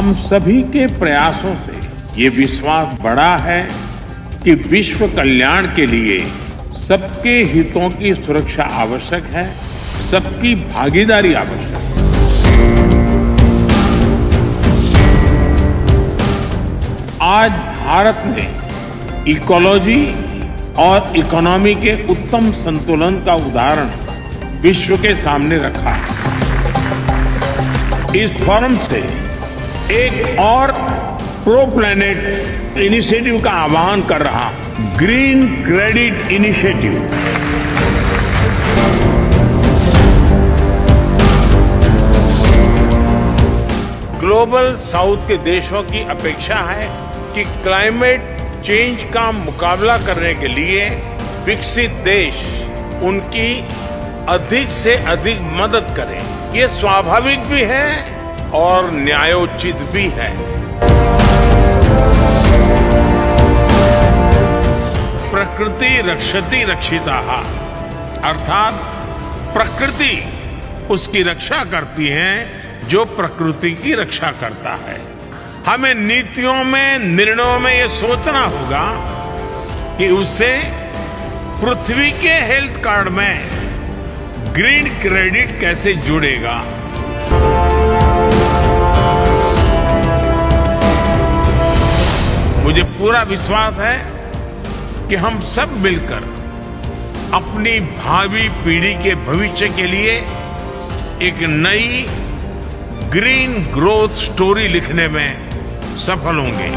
हम सभी के प्रयासों से ये विश्वास बढ़ा है कि विश्व कल्याण के लिए सबके हितों की सुरक्षा आवश्यक है, सबकी भागीदारी आवश्यक है। आज भारत ने इकोलॉजी और इकोनॉमी के उत्तम संतुलन का उदाहरण विश्व के सामने रखा है। इस फॉरम से एक और प्रो प्लेनेट इनिशिएटिव का आह्वान कर रहा green credit initiative global south के देशों की अपेक्षा है कि क्लाइमेट चेंज का मुकाबला करने के लिए विकसित देश उनकी अधिक से अधिक मदद करें। ये स्वाभाविक भी है और न्यायोचित भी है। प्रकृति रक्षति रक्षिता। अर्थात प्रकृति उसकी रक्षा करती है जो प्रकृति की रक्षा करता है। हमें नीतियों में, निर्णयों में ये सोचना होगा कि उससे पृथ्वी के हेल्थ कार्ड में ग्रीन क्रेडिट कैसे जुड़ेगा। पूरा विश्वास है कि हम सब मिलकर अपनी भावी पीढ़ी के भविष्य के लिए एक नई ग्रीन ग्रोथ स्टोरी लिखने में सफल होंगे।